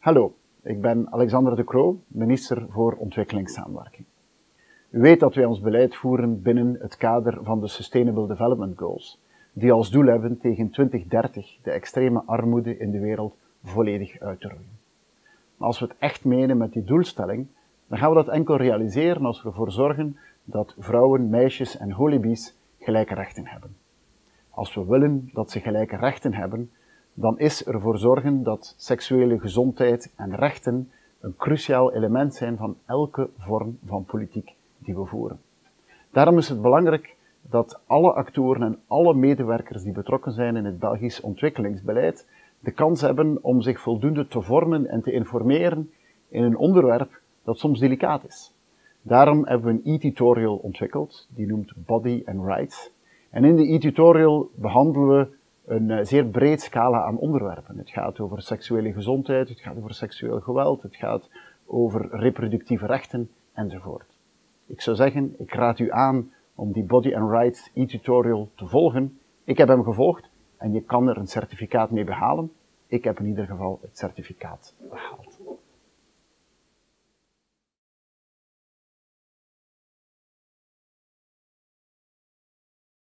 Hallo, ik ben Alexander de Croo, minister voor Ontwikkelingssamenwerking. U weet dat wij ons beleid voeren binnen het kader van de Sustainable Development Goals, die als doel hebben tegen 2030 de extreme armoede in de wereld volledig uit te roeien. Maar als we het echt menen met die doelstelling, dan gaan we dat enkel realiseren als we ervoor zorgen dat vrouwen, meisjes en holibies gelijke rechten hebben. Als we willen dat ze gelijke rechten hebben, dan is ervoor zorgen dat seksuele gezondheid en rechten een cruciaal element zijn van elke vorm van politiek die we voeren. Daarom is het belangrijk dat alle actoren en alle medewerkers die betrokken zijn in het Belgisch ontwikkelingsbeleid de kans hebben om zich voldoende te vormen en te informeren in een onderwerp dat soms delicaat is. Daarom hebben we een e-tutorial ontwikkeld, die noemt Body and Rights. En in de e-tutorial behandelen we een eh, zeer breed scala aan onderwerpen. Het gaat over seksuele gezondheid, het gaat over seksueel geweld, het gaat over reproductieve rechten enzovoort. Ik zou zeggen, ik raad u aan om die Body and Rights e-tutorial te volgen. Ik heb hem gevolgd en je kan er een certificaat mee behalen. Ik heb in ieder geval het certificaat behaald.